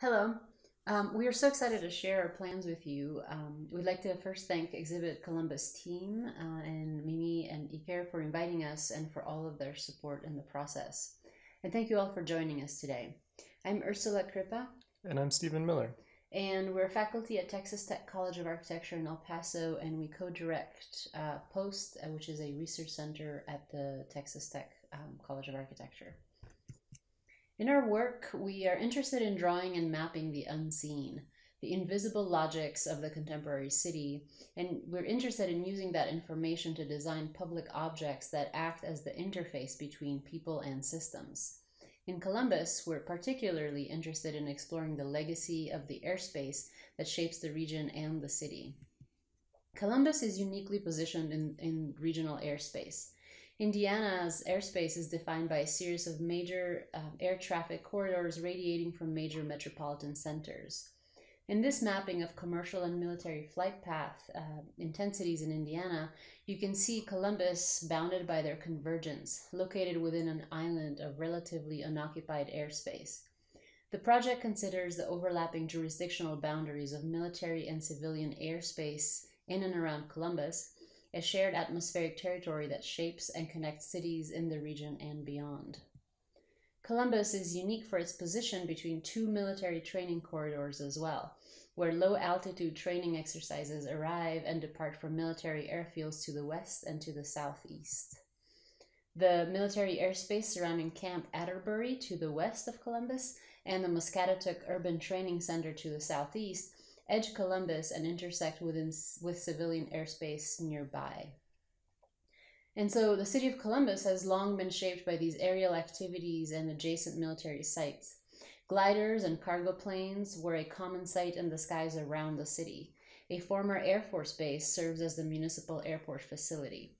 Hello. Um, we are so excited to share our plans with you. Um, we'd like to first thank Exhibit Columbus team uh, and Mimi and Iker for inviting us and for all of their support in the process. And thank you all for joining us today. I'm Ersela Kripa. And I'm Stephen Mueller. And we're faculty at Texas Tech College of Architecture in El Paso, and we co direct uh, POST, uh, which is a research center at the Texas Tech um, College of Architecture. In our work, we are interested in drawing and mapping the unseen, the invisible logics of the contemporary city, and we're interested in using that information to design public objects that act as the interface between people and systems. In Columbus, we're particularly interested in exploring the legacy of the airspace that shapes the region and the city. Columbus is uniquely positioned in, in regional airspace. Indiana's airspace is defined by a series of major um, air traffic corridors radiating from major metropolitan centers. In this mapping of commercial and military flight path uh, intensities in Indiana, you can see Columbus bounded by their convergence, located within an island of relatively unoccupied airspace. The project considers the overlapping jurisdictional boundaries of military and civilian airspace in and around Columbus a shared atmospheric territory that shapes and connects cities in the region and beyond. Columbus is unique for its position between two military training corridors as well, where low altitude training exercises arrive and depart from military airfields to the west and to the southeast. The military airspace surrounding Camp Atterbury to the west of Columbus and the Muscatatuck Urban Training Center to the southeast edge Columbus and intersect within, with civilian airspace nearby. And so the city of Columbus has long been shaped by these aerial activities and adjacent military sites. Gliders and cargo planes were a common sight in the skies around the city. A former Air Force base serves as the municipal airport facility.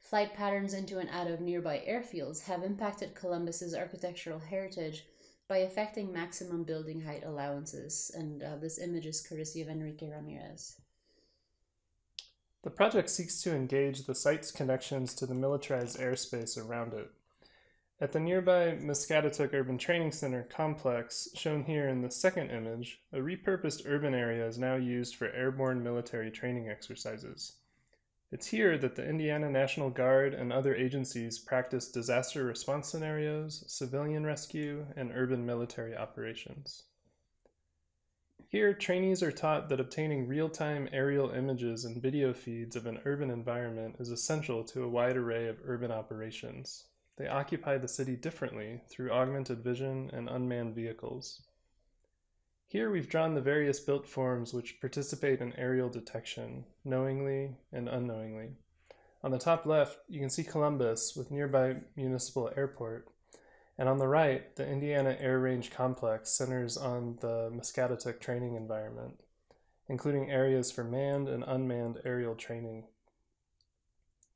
Flight patterns into and out of nearby airfields have impacted Columbus's architectural heritage by affecting maximum building height allowances. And uh, this image is courtesy of Enrique Ramirez. The project seeks to engage the site's connections to the militarized airspace around it. At the nearby Muscatatuck Urban Training Center complex, shown here in the second image, a repurposed urban area is now used for airborne military training exercises. It's here that the Indiana National Guard and other agencies practice disaster response scenarios, civilian rescue, and urban military operations. Here, trainees are taught that obtaining real-time aerial images and video feeds of an urban environment is essential to a wide array of urban operations. They occupy the city differently through augmented vision and unmanned vehicles. Here we've drawn the various built forms which participate in aerial detection, knowingly and unknowingly. On the top left, you can see Columbus with nearby municipal airport, and on the right, the Indiana Air Range Complex centers on the Muscatatuck training environment, including areas for manned and unmanned aerial training.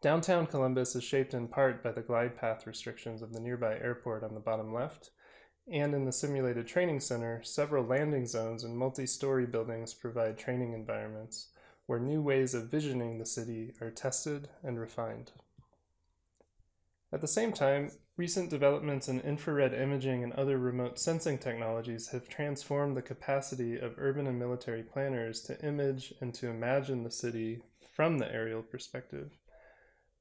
Downtown Columbus is shaped in part by the glide path restrictions of the nearby airport on the bottom left, and in the simulated training center, several landing zones and multi-story buildings provide training environments where new ways of visioning the city are tested and refined. At the same time, recent developments in infrared imaging and other remote sensing technologies have transformed the capacity of urban and military planners to image and to imagine the city from the aerial perspective.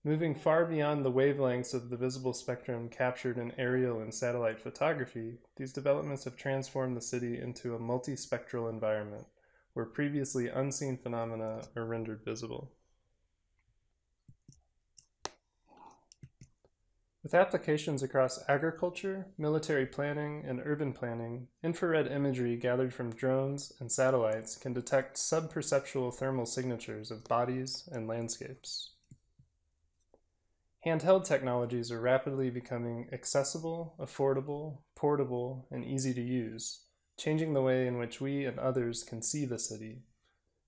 Moving far beyond the wavelengths of the visible spectrum captured in aerial and satellite photography, these developments have transformed the city into a multispectral environment where previously unseen phenomena are rendered visible. With applications across agriculture, military planning, and urban planning, infrared imagery gathered from drones and satellites can detect subperceptual thermal signatures of bodies and landscapes. Handheld technologies are rapidly becoming accessible, affordable, portable, and easy to use, changing the way in which we and others can see the city.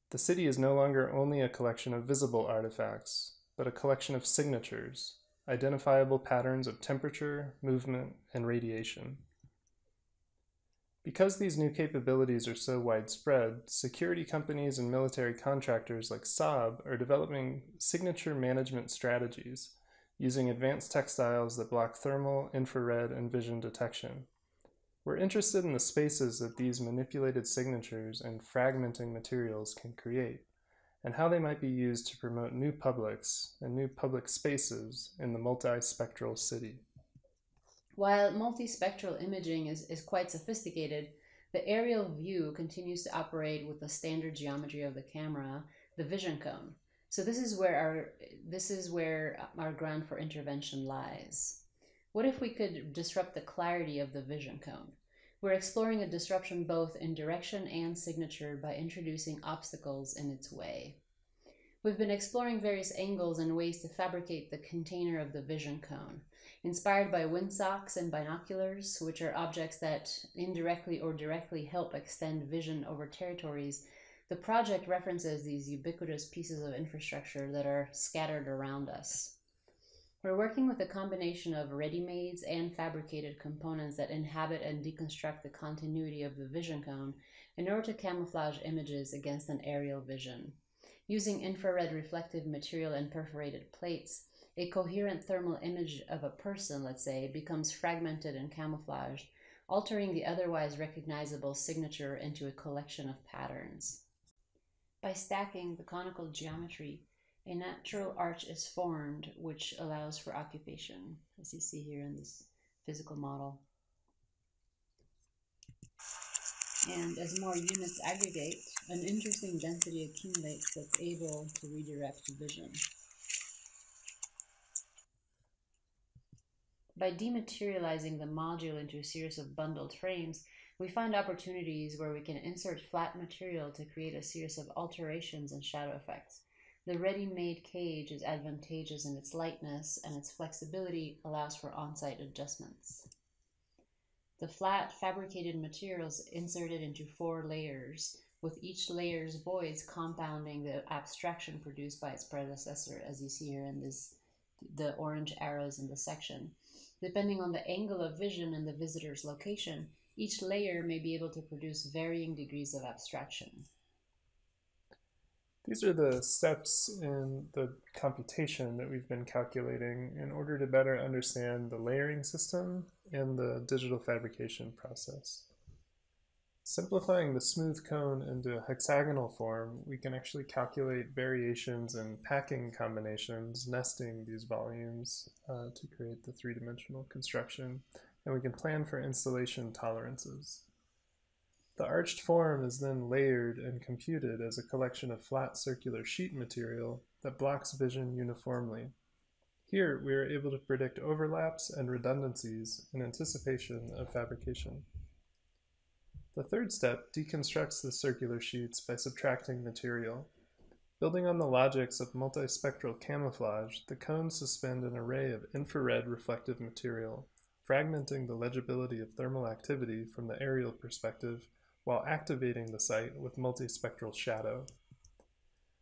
The city is no longer only a collection of visible artifacts, but a collection of signatures, identifiable patterns of temperature, movement, and radiation. Because these new capabilities are so widespread, security companies and military contractors like Saab are developing signature management strategies using advanced textiles that block thermal, infrared, and vision detection. We're interested in the spaces that these manipulated signatures and fragmenting materials can create, and how they might be used to promote new publics and new public spaces in the multispectral city. While multispectral imaging is, is quite sophisticated, the aerial view continues to operate with the standard geometry of the camera, the vision cone. So this is where our this is where our ground for intervention lies. What if we could disrupt the clarity of the vision cone? We're exploring a disruption both in direction and signature by introducing obstacles in its way. We've been exploring various angles and ways to fabricate the container of the vision cone, inspired by windsocks and binoculars, which are objects that indirectly or directly help extend vision over territories. The project references these ubiquitous pieces of infrastructure that are scattered around us. We're working with a combination of ready-mades and fabricated components that inhabit and deconstruct the continuity of the vision cone in order to camouflage images against an aerial vision. Using infrared reflective material and perforated plates, a coherent thermal image of a person, let's say, becomes fragmented and camouflaged, altering the otherwise recognizable signature into a collection of patterns. By stacking the conical geometry a natural arch is formed which allows for occupation, as you see here in this physical model. And as more units aggregate, an interesting density accumulates that's able to redirect vision. By dematerializing the module into a series of bundled frames, we find opportunities where we can insert flat material to create a series of alterations and shadow effects. The ready-made cage is advantageous in its lightness and its flexibility allows for on-site adjustments. The flat fabricated materials inserted into four layers, with each layer's voids compounding the abstraction produced by its predecessor, as you see here in this, the orange arrows in the section. Depending on the angle of vision and the visitor's location, each layer may be able to produce varying degrees of abstraction. These are the steps in the computation that we've been calculating in order to better understand the layering system and the digital fabrication process. Simplifying the smooth cone into a hexagonal form, we can actually calculate variations in packing combinations, nesting these volumes uh, to create the three-dimensional construction, and we can plan for installation tolerances. The arched form is then layered and computed as a collection of flat circular sheet material that blocks vision uniformly. Here, we are able to predict overlaps and redundancies in anticipation of fabrication. The third step deconstructs the circular sheets by subtracting material. Building on the logics of multispectral camouflage, the cones suspend an array of infrared reflective material, fragmenting the legibility of thermal activity from the aerial perspective while activating the site with multispectral shadow.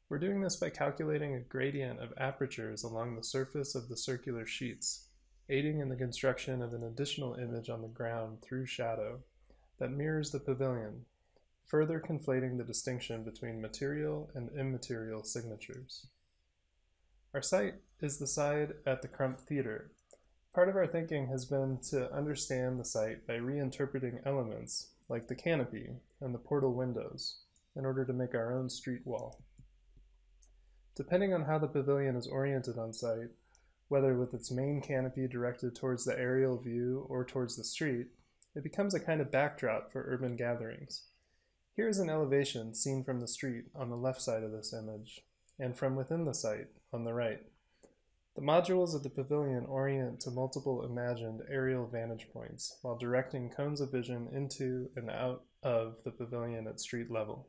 We're doing this by calculating a gradient of apertures along the surface of the circular sheets, aiding in the construction of an additional image on the ground through shadow that mirrors the pavilion, further conflating the distinction between material and immaterial signatures. Our site is the side at the Crump Theater. Part of our thinking has been to understand the site by reinterpreting elements like the canopy and the portal windows, in order to make our own street wall. Depending on how the pavilion is oriented on site, whether with its main canopy directed towards the aerial view or towards the street, it becomes a kind of backdrop for urban gatherings. Here is an elevation seen from the street on the left side of this image, and from within the site on the right. The modules of the pavilion orient to multiple imagined aerial vantage points while directing cones of vision into and out of the pavilion at street level.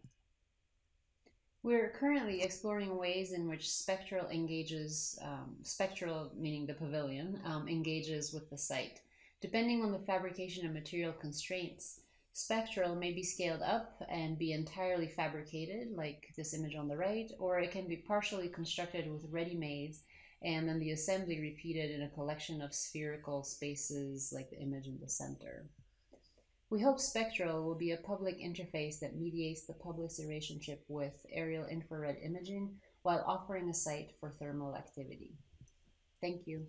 We're currently exploring ways in which spectral engages, um, spectral meaning the pavilion, um, engages with the site. Depending on the fabrication and material constraints, spectral may be scaled up and be entirely fabricated, like this image on the right, or it can be partially constructed with ready-mades and then the assembly repeated in a collection of spherical spaces like the image in the center. We hope Spectral will be a public interface that mediates the public's relationship with aerial infrared imaging while offering a site for thermal activity. Thank you.